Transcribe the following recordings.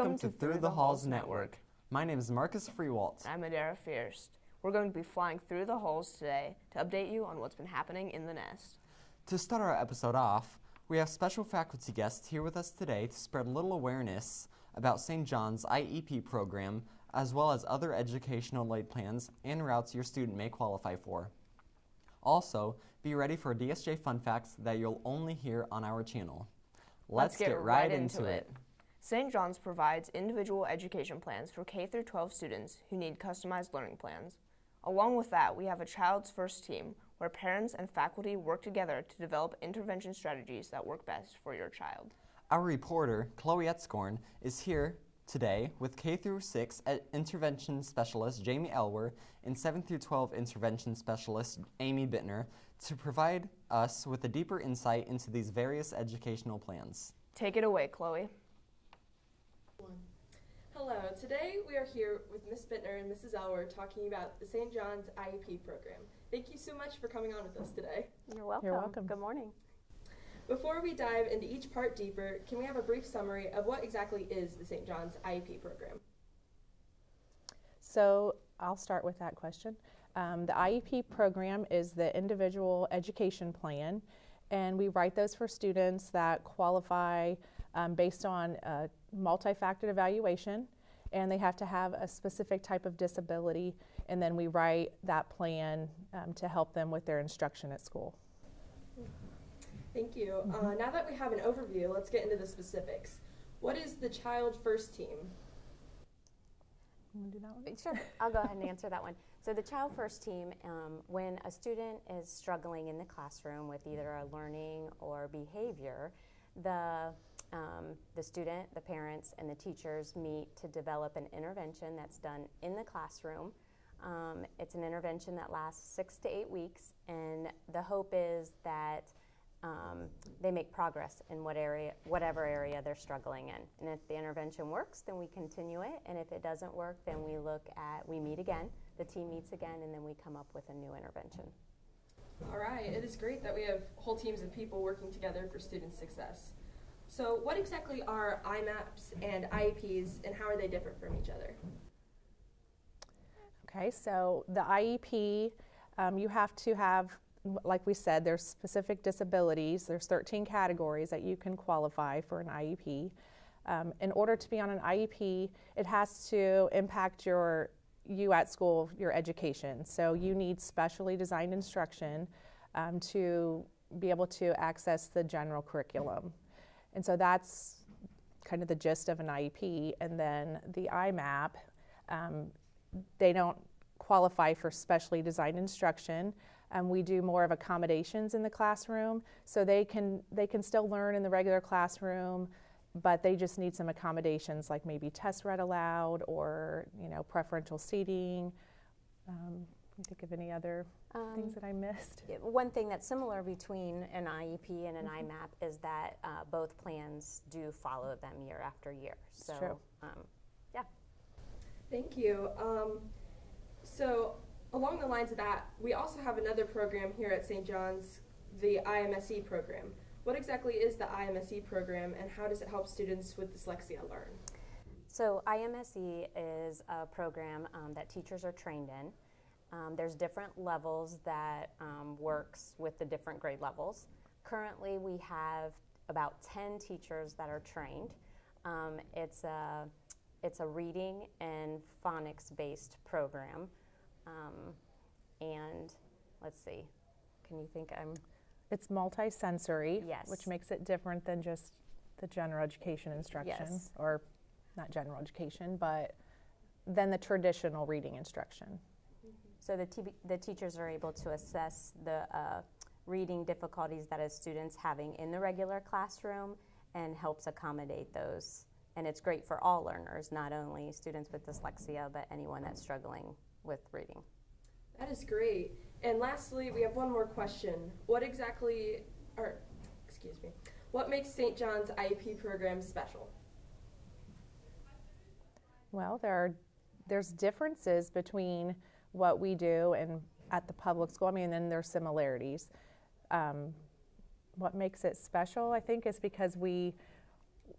Welcome, to Through the Halls Network. My name is Marcus Freewalt. I'm Adara Fierst. We're going to be flying through the halls today to update you on what's been happening in the nest. To start our episode off, we have special faculty guests here with us today to spread a little awareness about St. John's IEP program, as well as other educational aid plans and routes your student may qualify for. Also, be ready for DSJ fun facts that you'll only hear on our channel. Let's, get, right, into it. St. John's provides individual education plans for K 12 students who need customized learning plans. Along with that, we have a Child's First team where parents and faculty work together to develop intervention strategies that work best for your child. Our reporter, Chloe Etzkorn, is here today with K through 6 intervention specialist Jamie Elwer and 7 through 12 intervention specialist Amy Bittner to provide us with a deeper insight into these various educational plans. Take it away, Chloe. Hello, today we are here with Ms. Bittner and Mrs. Elwer talking about the St. John's IEP program. Thank you so much for coming on with us today. You're welcome. You're welcome. Good morning. Before we dive into each part deeper, can we have a brief summary of what exactly is the St. John's IEP program? So I'll start with that question. Um, the IEP program is the individual education plan, and we write those for students that qualify um, based on a multi-factored evaluation, and they have to have a specific type of disability, and then we write that plan um, to help them with their instruction at school. Thank you. Uh, mm-hmm. now that we have an overview, let's get into the specifics. What is the Child First Team? You want to do that one? Sure, I'll go ahead and answer that one. So the Child First Team, um, when a student is struggling in the classroom with either a learning or behavior, the um, the student, the parents, and the teachers meet to develop an intervention that's done in the classroom. Um, it's an intervention that lasts six to eight weeks, and the hope is that um, they make progress in what area, whatever area they're struggling in. And if the intervention works, then we continue it. And if it doesn't work, then we look at, we meet again, the team meets again, and then we come up with a new intervention. All right, it is great that we have whole teams of people working together for student success. So, what exactly are IMAPs and IEPs, and how are they different from each other? Okay, so the IEP, um, you have to have like we said, there's specific disabilities. There's 13 categories that you can qualify for an IEP. Um, in order to be on an IEP, it has to impact your you at school, your education. So you need specially designed instruction um, to be able to access the general curriculum. And so that's kind of the gist of an IEP. And then the IMAP, um, they don't qualify for specially designed instruction. Um, we do more of accommodations in the classroom, so they can they can still learn in the regular classroom, but they just need some accommodations like maybe test read aloud or you know preferential seating. Um, think of any other um, things that I missed? One thing that's similar between an IEP and an mm-hmm. IMAP is that uh, both plans do follow them year after year. So, um, yeah. Thank you. Um, so along the lines of that, we also have another program here at St. John's, the IMSE program. What exactly is the IMSE program and how does it help students with dyslexia learn? So, IMSE is a program um, that teachers are trained in. Um, there's different levels that um, works with the different grade levels. Currently, we have about 10 teachers that are trained. Um, it's a it's a reading and phonics based program. Um, and let's see, can you think I'm? It's multisensory, yes. which makes it different than just the general education instruction, yes. or not general education, but than the traditional reading instruction. So the, the teachers are able to assess the uh, reading difficulties that a student's having in the regular classroom and helps accommodate those. And it's great for all learners, not only students with dyslexia, but anyone that's struggling with reading. That is great. And lastly, we have one more question. What exactly, or excuse me, what makes St. John's IEP program special? Well, there are there's differences between what we do and at the public school. I mean, then there's similarities. Um, what makes it special, I think, is because we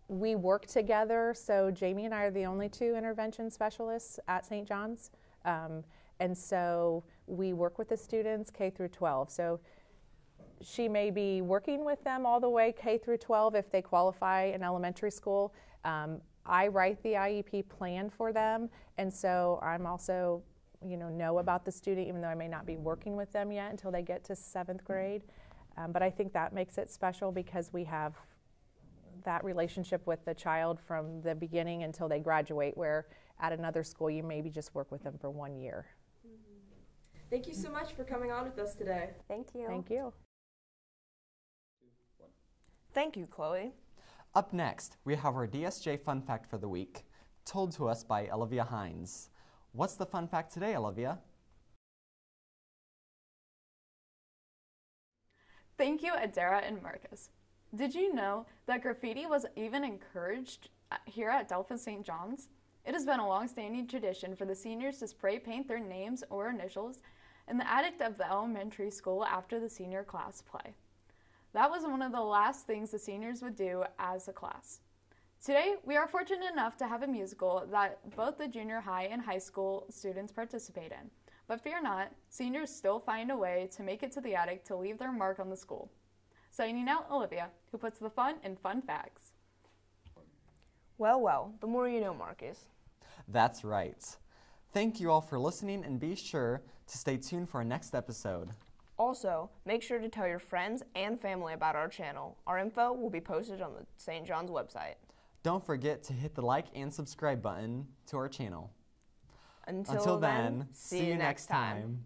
we work together. So Jamie and I are the only two intervention specialists at St. John's. Um, and so we work with the students K through 12. So she may be working with them all the way K through 12 if they qualify in elementary school. Um, I write the IEP plan for them, and so I'm also, you know, know about the student even though I may not be working with them yet until they get to seventh grade. Um, but I think that makes it special because we have that relationship with the child from the beginning until they graduate, where at another school you maybe just work with them for one year. Thank you so much for coming on with us today. Thank you. Thank you. Thank you, Chloe. Up next, we have our DSJ fun fact for the week, told to us by Olivia Hines. What's the fun fact today, Olivia? Thank you, Adara and Marcus. Did you know that graffiti was even encouraged uh, here at Delphos St. John's? It has been a long-standing tradition for the seniors to spray paint their names or initials in the attic of the elementary school after the senior class play. That was one of the last things the seniors would do as a class. Today, we are fortunate enough to have a musical that both the junior high and high school students participate in. But fear not, seniors still find a way to make it to the attic to leave their mark on the school. Signing out, Olivia, who puts the fun in fun facts. Well, well, the more you know, Marcus. That's right. Thank you all for listening and be sure to stay tuned for our next episode. Also, make sure to tell your friends and family about our channel. Our info will be posted on the St. John's website. Don't forget to hit the like and subscribe button to our channel. Until, Until then, see you next time.